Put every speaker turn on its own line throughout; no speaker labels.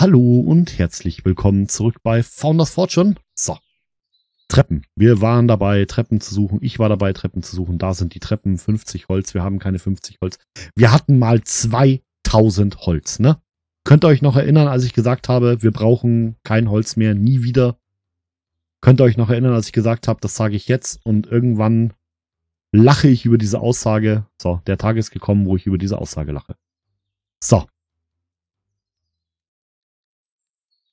Hallo und herzlich willkommen zurück bei Founders Fortune. So, Treppen. Wir waren dabei, Treppen zu suchen. Ich war dabei, Treppen zu suchen. Da sind die Treppen, 50 Holz. Wir haben keine 50 Holz. Wir hatten mal 2000 Holz, ne? Könnt ihr euch noch erinnern, als ich gesagt habe, wir brauchen kein Holz mehr, nie wieder? Könnt ihr euch noch erinnern, als ich gesagt habe, das sage ich jetzt und irgendwann lache ich über diese Aussage. So, der Tag ist gekommen, wo ich über diese Aussage lache. So.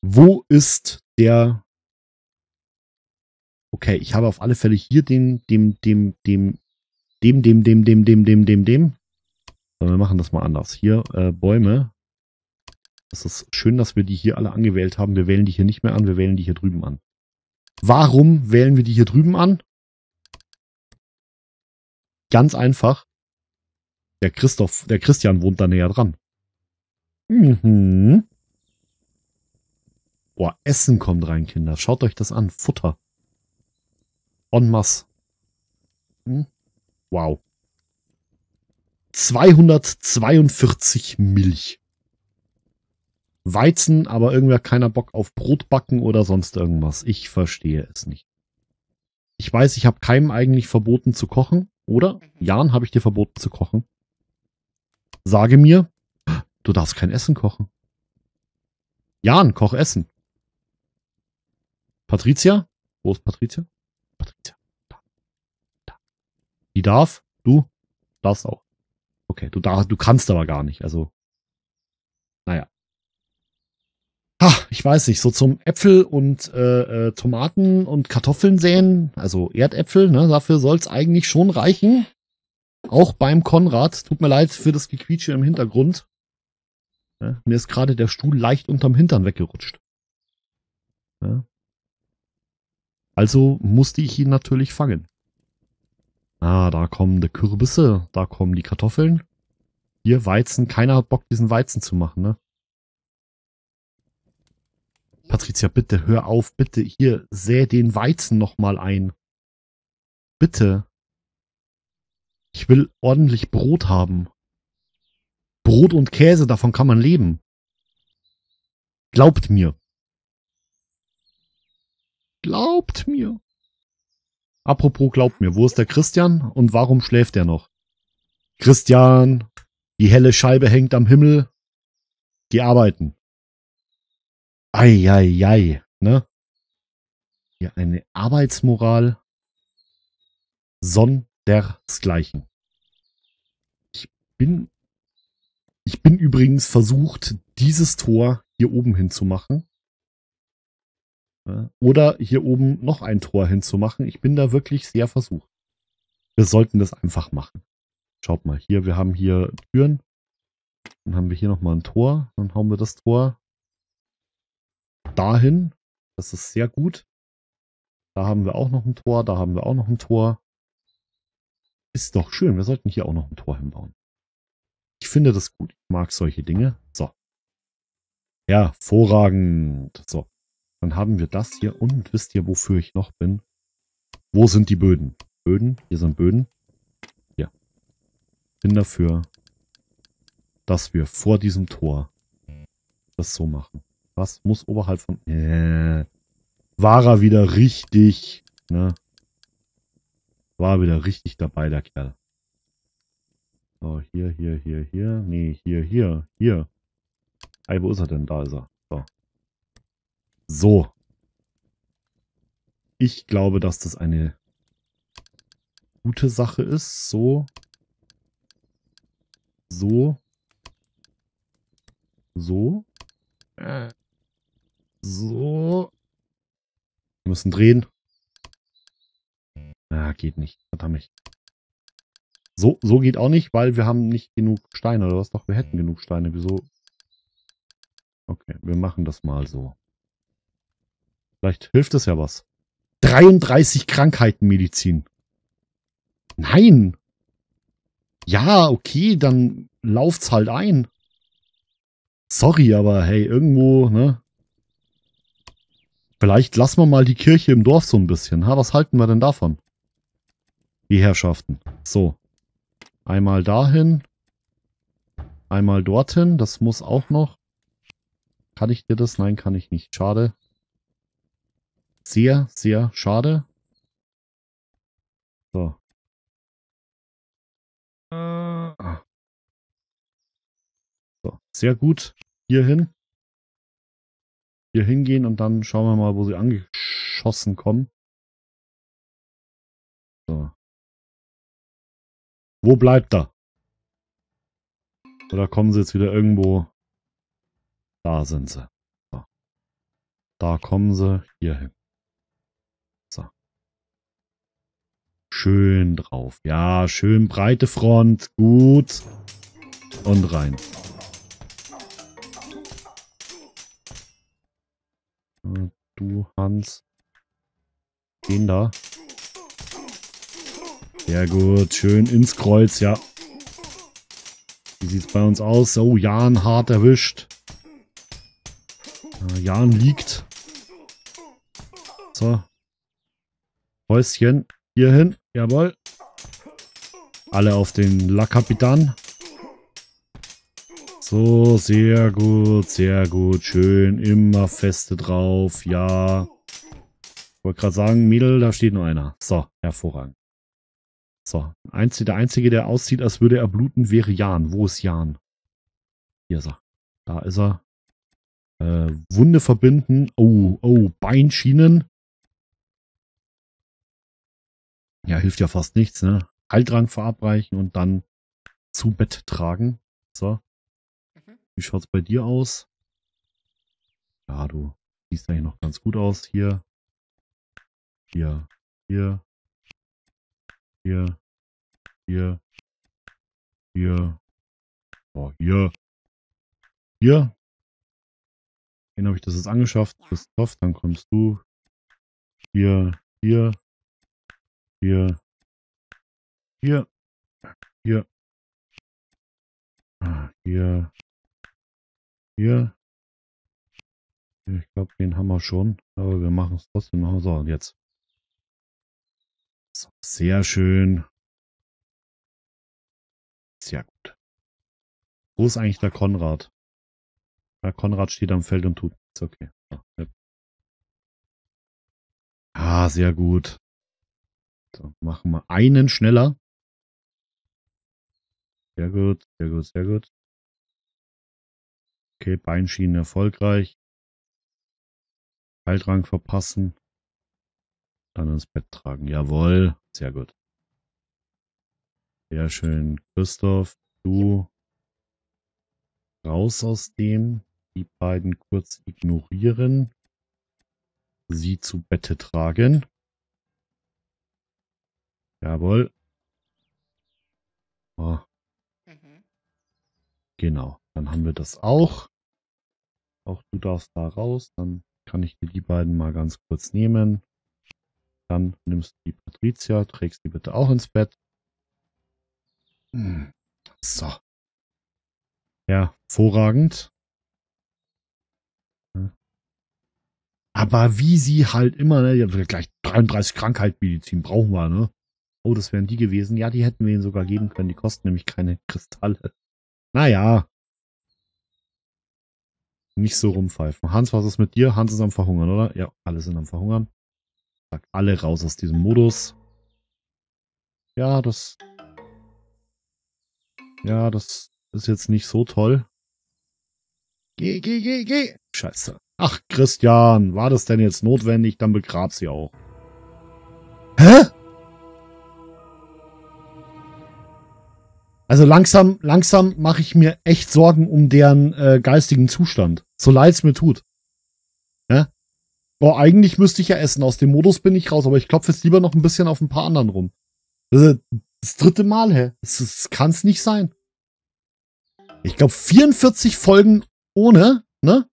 Wo ist der Okay, ich habe auf alle Fälle hier den, dem, dem, dem, dem, dem, dem, dem, dem, dem, dem, dem. So, wir machen das mal anders. Hier, äh, Bäume. Das ist schön, dass wir die hier alle angewählt haben. Wir wählen die hier nicht mehr an, wir wählen die hier drüben an. Warum wählen wir die hier drüben an? Ganz einfach. Der Christoph, der Christian wohnt da näher dran. Mhm. Boah, Essen kommt rein, Kinder. Schaut euch das an. Futter. En masse. Hm? Wow. 242 Milch. Weizen, aber irgendwer keiner Bock auf Brotbacken oder sonst irgendwas. Ich verstehe es nicht. Ich weiß, ich habe keinem eigentlich verboten zu kochen, oder? Jan, habe ich dir verboten zu kochen? Sage mir, du darfst kein Essen kochen. Jan, koch Essen. Patricia? Wo ist Patricia? Patricia. Da. Da. Die darf, du darfst auch. Okay, du darfst, du kannst aber gar nicht. Also, naja. Ha, ich weiß nicht, so zum Äpfel und äh, äh, Tomaten und Kartoffeln säen, also Erdäpfel, ne, dafür soll's eigentlich schon reichen. Auch beim Konrad. Tut mir leid für das Gequietsche im Hintergrund. Ja, mir ist gerade der Stuhl leicht unterm Hintern weggerutscht. Ja, also musste ich ihn natürlich fangen. Ah, da kommen die Kürbisse, da kommen die Kartoffeln. Hier Weizen, keiner hat Bock, diesen Weizen zu machen, ne? Patricia, bitte, hör auf, bitte, hier, säh den Weizen nochmal ein. Bitte. Ich will ordentlich Brot haben. Brot und Käse, davon kann man leben. Glaubt mir. Glaubt mir. Apropos glaubt mir, wo ist der Christian und warum schläft er noch? Christian, die helle Scheibe hängt am Himmel. Geh arbeiten. Eieiei, ne? Hier eine Arbeitsmoral sondersgleichen. Ich bin, ich bin übrigens versucht, dieses Tor hier oben hinzumachen. Oder hier oben noch ein Tor hinzumachen. Ich bin da wirklich sehr versucht. Wir sollten das einfach machen. Schaut mal, hier, wir haben hier Türen. Dann haben wir hier nochmal ein Tor. Dann hauen wir das Tor dahin. Das ist sehr gut. Da haben wir auch noch ein Tor. Da haben wir auch noch ein Tor. Ist doch schön. Wir sollten hier auch noch ein Tor hinbauen. Ich finde das gut. Ich mag solche Dinge. So. Hervorragend. So. Dann haben wir das hier. Und wisst ihr, wofür ich noch bin? Wo sind die Böden? Böden? Hier sind Böden. Ja. Bin dafür, dass wir vor diesem Tor das so machen. Was muss oberhalb von... Äh, war er wieder richtig, ne? War wieder richtig dabei, der Kerl. So, hier, hier, hier, hier. Nee, hier, hier, hier. Ei, wo ist er denn? Da ist er. So. Ich glaube, dass das eine gute Sache ist. So. So. So. So. Wir müssen drehen. Ah, geht nicht. Verdammt. So, so geht auch nicht, weil wir haben nicht genug Steine oder was? Doch, wir hätten genug Steine. Wieso? Okay, wir machen das mal so. Vielleicht hilft es ja was. 33 Krankheitenmedizin. Nein. Ja, okay, dann lauft's halt ein. Sorry, aber hey, irgendwo, ne? Vielleicht lassen wir mal die Kirche im Dorf so ein bisschen. Ha, was halten wir denn davon? Die Herrschaften. So. Einmal dahin. Einmal dorthin. Das muss auch noch Kann ich dir das? Nein, kann ich nicht. Schade. Sehr, sehr schade. So. Ah. So, sehr gut. Hier hin. Hier hingehen und dann schauen wir mal, wo sie angeschossen kommen. So. Wo bleibt er? Oder kommen sie jetzt wieder irgendwo? Da sind sie. So. Da kommen sie hier hin. So. Schön drauf. Ja, schön breite Front. Gut. Und rein. Du, Hans. Den da. Sehr gut. Schön ins Kreuz, ja. Wie sieht's bei uns aus? Oh, Jan hart erwischt. Jan liegt. So. Häuschen. Hier hin. Jawohl. Alle auf den La Capitan. So, sehr gut, sehr gut. Schön, immer feste drauf. Ja. Ich wollte gerade sagen, Mädel, da steht nur einer. So, hervorragend. So, der Einzige, der aussieht, als würde er bluten, wäre Jan. Wo ist Jan? Hier ist er. Da ist er. Äh, Wunde verbinden. Oh, oh, Beinschienen. Ja, hilft ja fast nichts, ne? Heildrang verabreichen und dann zu Bett tragen. So. Wie schaut's bei dir aus? Ja, du siehst eigentlich noch ganz gut aus. Hier. Hier. Hier. Hier. Hier. Hier. Oh, hier. Hier. Den habe ich das jetzt angeschafft. Christoph, dann kommst du. Hier. Hier. Hier. Hier. Hier. Hier. Hier. Ich glaube, den haben wir schon. Aber wir machen es trotzdem noch. So, und jetzt. So, sehr schön. Sehr gut. Wo ist eigentlich der Konrad? Der Konrad steht am Feld und tut nichts. Okay. Ah, sehr gut. So, machen wir einen schneller. Sehr gut, sehr gut, sehr gut. Okay, Beinschienen erfolgreich. Heildrang verpassen. Dann ins Bett tragen. Jawohl. Sehr gut. Sehr schön. Christoph, du raus aus dem. Die beiden kurz ignorieren. Sie zu Bette tragen. Jawohl. Oh. Mhm. Genau. Dann haben wir das auch. Auch du darfst da raus. Dann kann ich dir die beiden mal ganz kurz nehmen. Dann nimmst du die Patricia, trägst die bitte auch ins Bett. Hm. So. Ja, hervorragend. Aber wie sie halt immer, ne, gleich 33 Krankheitsmedizin brauchen wir, ne? Oh, das wären die gewesen. Ja, die hätten wir ihnen sogar geben können. Die kosten nämlich keine Kristalle. Naja, nicht so rumpfeifen. Hans, was ist mit dir? Hans ist am Verhungern, oder? Ja, alle sind am Verhungern. Sag alle raus aus diesem Modus. Ja, das... Ja, das ist jetzt nicht so toll. Geh, geh, geh, geh. Scheiße. Ach, Christian, war das denn jetzt notwendig? Dann begrab sie auch. Hä? Also langsam, langsam mache ich mir echt Sorgen um deren äh, geistigen Zustand. So leid es mir tut. Ja? Boah, eigentlich müsste ich ja essen. Aus dem Modus bin ich raus, aber ich klopfe jetzt lieber noch ein bisschen auf ein paar anderen rum. Das, ist das dritte Mal, hä? Das, das kann es nicht sein. Ich glaube 44 Folgen ohne, ne?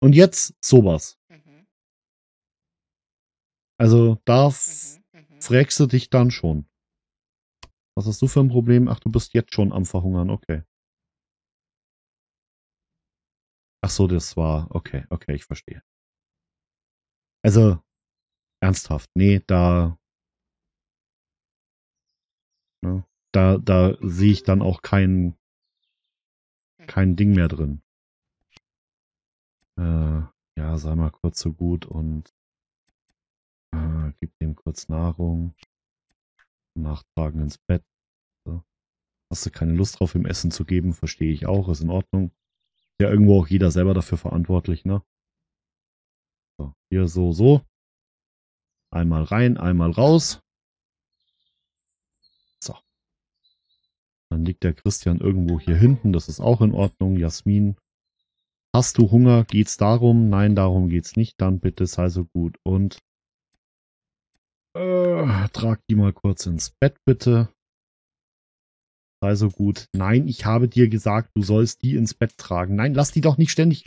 Und jetzt sowas. Mhm. Also da mhm, mhm. fragst du dich dann schon. Was hast du für ein Problem? Ach, du bist jetzt schon am Verhungern, okay. Ach so, das war, okay, okay, ich verstehe. Also, ernsthaft, nee, da, ne, da, da sehe ich dann auch kein, kein Ding mehr drin. Äh, ja, sei mal kurz so gut und äh, gib dem kurz Nahrung. Nachtragen ins Bett. Hast du keine Lust drauf, ihm Essen zu geben, verstehe ich auch, ist in Ordnung. Ja, irgendwo auch jeder selber dafür verantwortlich, ne? So, hier so, so. Einmal rein, einmal raus. So. Dann liegt der Christian irgendwo hier hinten, das ist auch in Ordnung. Jasmin, hast du Hunger? Geht's darum? Nein, darum geht's nicht. Dann bitte sei so gut und äh, trag die mal kurz ins Bett, bitte. Sei so gut. Nein, ich habe dir gesagt, du sollst die ins Bett tragen. Nein, lass die doch nicht ständig.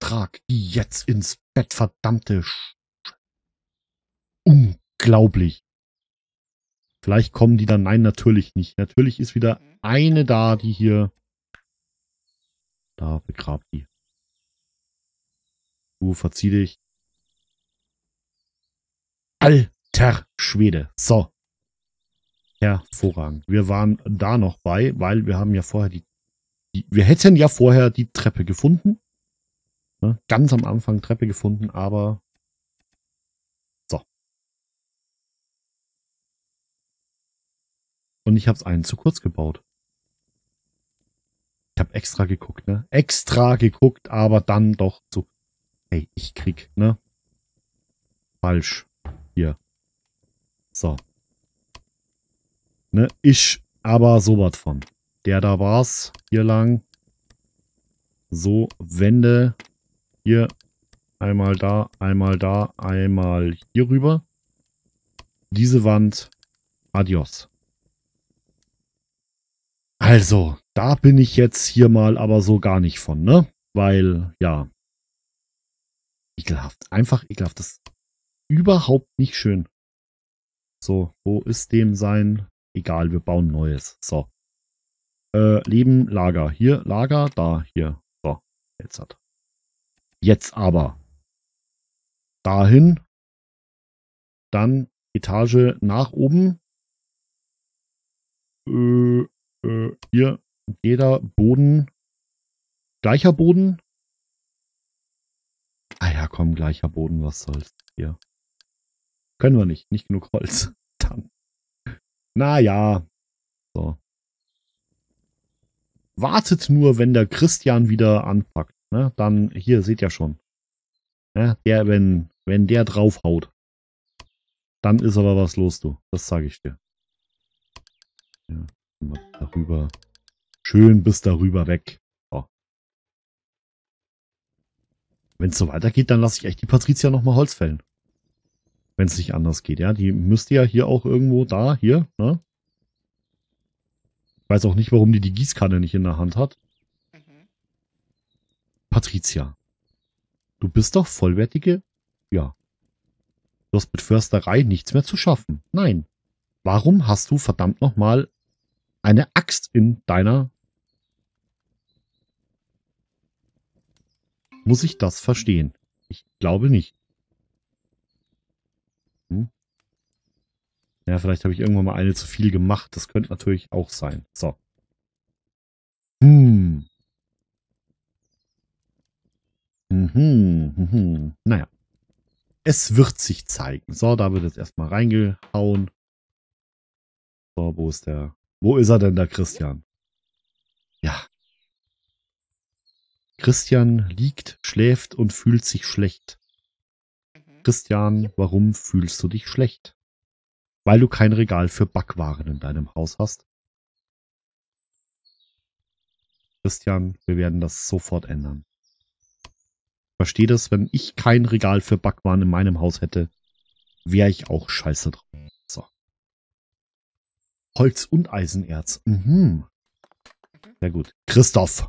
Trag die jetzt ins Bett, verdammte Sch Unglaublich. Vielleicht kommen die dann. Nein, natürlich nicht. Natürlich ist wieder eine da, die hier... Da, begrab die. Du, verzieh dich. Alter Schwede. So. Hervorragend. Wir waren da noch bei, weil wir haben ja vorher die, die wir hätten ja vorher die Treppe gefunden. Ne? Ganz am Anfang Treppe gefunden, aber so. Und ich habe es einen zu kurz gebaut. Ich habe extra geguckt, ne? Extra geguckt, aber dann doch zu. Hey, ich krieg, ne? Falsch. Hier. So. Ne, ich aber sowas von. Der da war's. Hier lang. So, Wände. Hier. Einmal da, einmal da, einmal hier rüber. Diese Wand. Adios. Also, da bin ich jetzt hier mal aber so gar nicht von, ne? Weil, ja. Ekelhaft. Einfach ekelhaft. Das ist überhaupt nicht schön. So, wo ist dem sein? Egal, wir bauen Neues. So. Äh, Leben, Lager. Hier, Lager, da, hier. So, jetzt hat. Jetzt aber. Dahin. Dann Etage nach oben. Äh, äh, hier, jeder Boden. Gleicher Boden. Ah ja, komm, gleicher Boden, was soll's. Hier. Können wir nicht. Nicht genug Holz. Dann. Naja. So. Wartet nur, wenn der Christian wieder anpackt. Ne? Dann, hier, seht ihr schon. Ja, der, wenn, wenn der draufhaut, dann ist aber was los, du. Das sage ich dir. Ja, darüber. Schön bis darüber weg. So. Wenn es so weitergeht, dann lasse ich echt die Patricia nochmal Holz fällen wenn es nicht anders geht. Ja, die müsste ja hier auch irgendwo da, hier, ne? Ich weiß auch nicht, warum die die Gießkanne nicht in der Hand hat. Mhm. Patricia, du bist doch vollwertige, ja. Du hast mit Försterei nichts mehr zu schaffen. Nein. Warum hast du verdammt nochmal eine Axt in deiner... Muss ich das verstehen? Ich glaube nicht. Ja, vielleicht habe ich irgendwann mal eine zu viel gemacht. Das könnte natürlich auch sein. So. Hm. Mhm, mhm. Naja. Es wird sich zeigen. So, da wird jetzt erstmal reingehauen. So, wo ist der? Wo ist er denn, der Christian? Ja. Christian liegt, schläft und fühlt sich schlecht. Mhm. Christian, warum fühlst du dich schlecht? Weil du kein Regal für Backwaren in deinem Haus hast. Christian, wir werden das sofort ändern. Versteh das, wenn ich kein Regal für Backwaren in meinem Haus hätte, wäre ich auch scheiße drauf. So. Holz und Eisenerz. Mhm. Sehr gut. Christoph.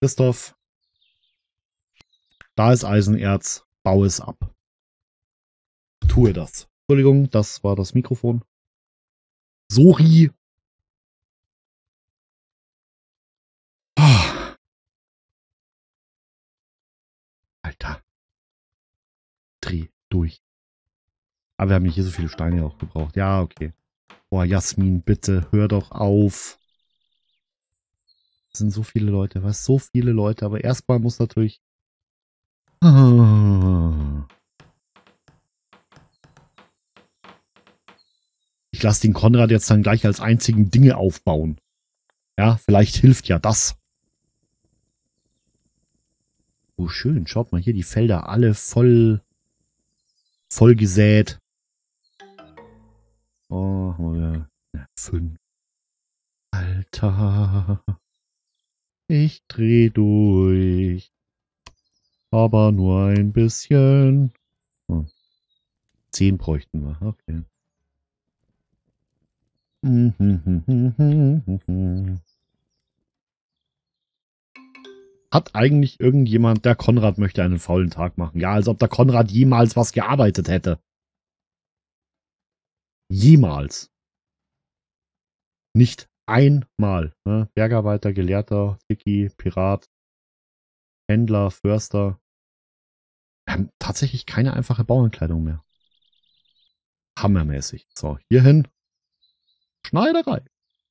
Christoph. Da ist Eisenerz. Bau es ab tue das. Entschuldigung, das war das Mikrofon. Sori. Ah. Alter. Dreh durch. Aber wir haben hier so viele Steine auch gebraucht. Ja, okay. Boah, Jasmin, bitte, hör doch auf. Es sind so viele Leute, was? So viele Leute. Aber erstmal muss natürlich... Ah. Lasse den Konrad jetzt dann gleich als einzigen Dinge aufbauen. Ja, vielleicht hilft ja das. Oh, schön. Schaut mal hier, die Felder alle voll, voll gesät. Oh, haben wir fünf. Alter. Ich dreh durch. Aber nur ein bisschen. Oh. Zehn bräuchten wir, okay. Hat eigentlich irgendjemand, der Konrad möchte einen faulen Tag machen? Ja, als ob der Konrad jemals was gearbeitet hätte. Jemals. Nicht einmal. Ne? Bergarbeiter, Gelehrter, Ficky, Pirat, Händler, Förster. Wir haben tatsächlich keine einfache Bauernkleidung mehr. Hammermäßig. So, hierhin. Schneiderei.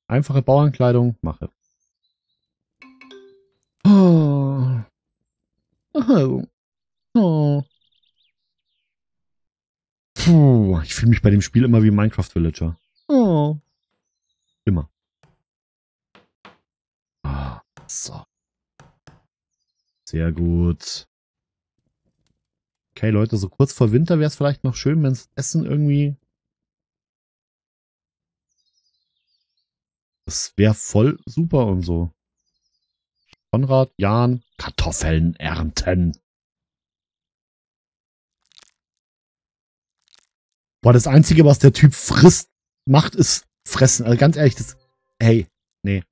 Einfache Bauernkleidung, mache. Oh. Oh. Oh. Puh, ich fühle mich bei dem Spiel immer wie Minecraft Villager. Oh. Immer. Ah, so. Sehr gut. Okay, Leute, so kurz vor Winter wäre es vielleicht noch schön, wenn das Essen irgendwie... Das wäre voll super und so. Konrad, Jan, Kartoffeln ernten. Boah, das Einzige, was der Typ frisst, macht, ist fressen. Also ganz ehrlich, das... Hey, nee.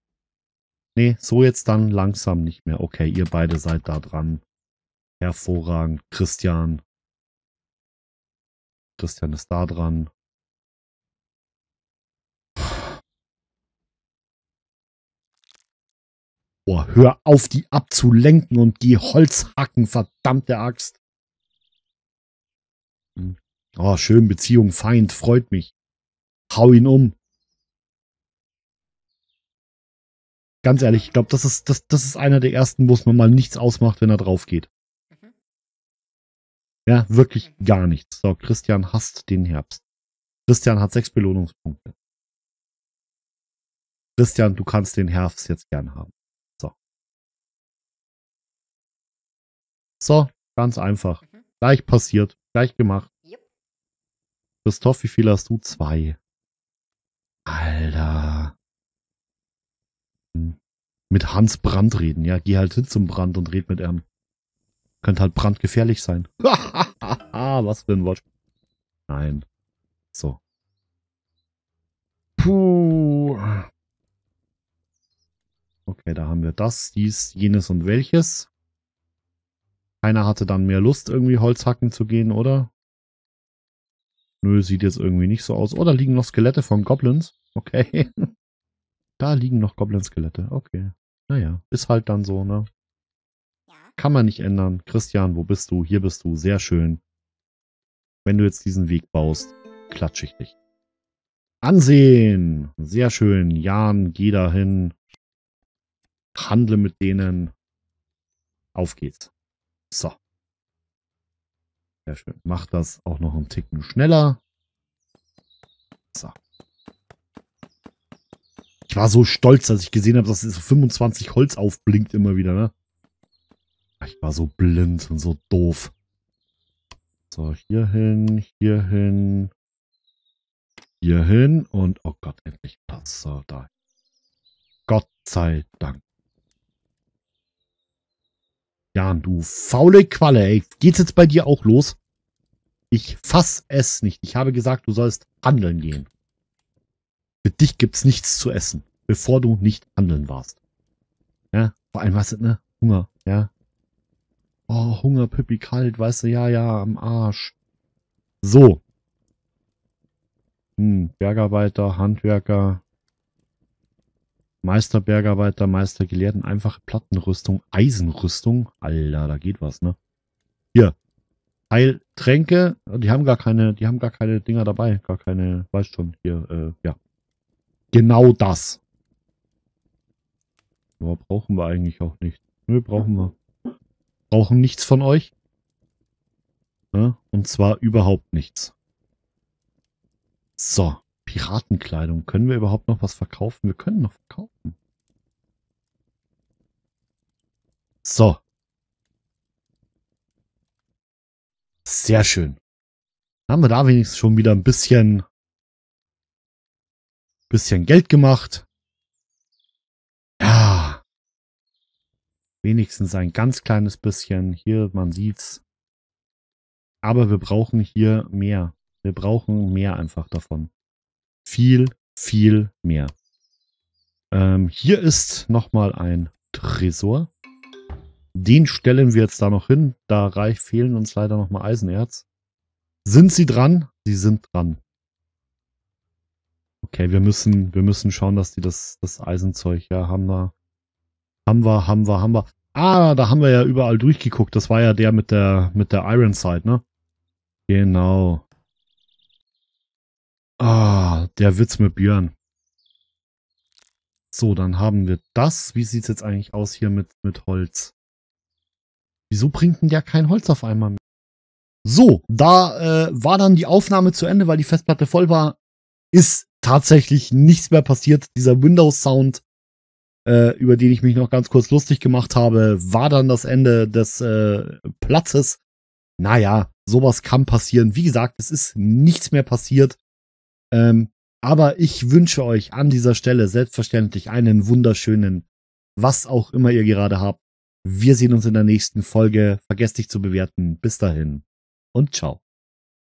Nee, so jetzt dann langsam nicht mehr. Okay, ihr beide seid da dran. Hervorragend. Christian. Christian ist da dran. Boah, hör auf, die abzulenken und geh Holz hacken, verdammte Axt. Oh, schön, Beziehung, Feind, freut mich. Hau ihn um. Ganz ehrlich, ich glaube, das ist, das, das ist einer der ersten, wo es mir mal nichts ausmacht, wenn er drauf geht. Mhm. Ja, wirklich gar nichts. So, Christian hasst den Herbst. Christian hat sechs Belohnungspunkte. Christian, du kannst den Herbst jetzt gern haben. So, ganz einfach. Mhm. Gleich passiert, gleich gemacht. Yep. Christoph, wie viel hast du? Zwei. Alter. Hm. Mit Hans Brand reden, ja. Geh halt hin zum Brand und red mit ihm. Könnte halt brandgefährlich sein. Was für ein Wort. Nein. So. Puh. Okay, da haben wir das, dies, jenes und welches. Keiner hatte dann mehr Lust, irgendwie Holz hacken zu gehen, oder? Nö, sieht jetzt irgendwie nicht so aus. Oh, da liegen noch Skelette von Goblins. Okay. da liegen noch Goblin-Skelette. Okay. Naja, ist halt dann so, ne? Kann man nicht ändern. Christian, wo bist du? Hier bist du. Sehr schön. Wenn du jetzt diesen Weg baust, klatsche ich dich. Ansehen! Sehr schön. Jan, geh dahin. Handle mit denen. Auf geht's. So. Sehr schön. Mach das auch noch einen Ticken schneller. So. Ich war so stolz, als ich gesehen habe, dass es 25 Holz aufblinkt immer wieder, ne? Ich war so blind und so doof. So, hier hin, hier hin, hier hin und oh Gott, endlich Platz. So, da. Gott sei Dank. Jan, du faule Qualle, ey. Geht's jetzt bei dir auch los? Ich fass es nicht. Ich habe gesagt, du sollst handeln gehen. Für dich gibt's nichts zu essen, bevor du nicht handeln warst. Ja, vor allem, weißt du, ne? Hunger, ja. Oh, Hunger, Pippi, kalt, weißt du, ja, ja, am Arsch. So. Hm, Bergarbeiter, Handwerker, Meisterbergarbeiter, Meistergelehrten, einfache Plattenrüstung, Eisenrüstung. Alter, da geht was, ne? Hier. Heiltränke, die haben gar keine, die haben gar keine Dinger dabei, gar keine, weißt schon, hier, äh, ja. Genau das. Aber brauchen wir eigentlich auch nicht. Nö, brauchen wir. Brauchen nichts von euch. Ja, und zwar überhaupt nichts. So, Piratenkleidung. Können wir überhaupt noch was verkaufen? Wir können noch verkaufen. So. Sehr schön. Haben wir da wenigstens schon wieder ein bisschen, bisschen Geld gemacht. Ja. Wenigstens ein ganz kleines bisschen. Hier, man sieht's. Aber wir brauchen hier mehr. Wir brauchen mehr einfach davon. Viel, viel mehr. Ähm, hier ist nochmal ein Tresor. Den stellen wir jetzt da noch hin. Da reich fehlen uns leider nochmal Eisenerz. Sind sie dran? Sie sind dran. Okay, wir müssen, wir müssen schauen, dass die das, das Eisenzeug, ja, haben wir, haben wir, haben wir, haben wir. Ah, da haben wir ja überall durchgeguckt. Das war ja der mit der, mit der Ironside, ne? Genau. Ah, der Witz mit Björn. So, dann haben wir das. Wie sieht's jetzt eigentlich aus hier mit, mit Holz? Wieso bringt denn der kein Holz auf einmal mit? So, da äh, war dann die Aufnahme zu Ende, weil die Festplatte voll war. Ist tatsächlich nichts mehr passiert. Dieser Windows-Sound, äh, über den ich mich noch ganz kurz lustig gemacht habe, war dann das Ende des äh, Platzes. Naja, sowas kann passieren. Wie gesagt, es ist nichts mehr passiert. Ähm, aber ich wünsche euch an dieser Stelle selbstverständlich einen wunderschönen, was auch immer ihr gerade habt. Wir sehen uns in der nächsten Folge. Vergesst nicht zu bewerten. Bis dahin und ciao.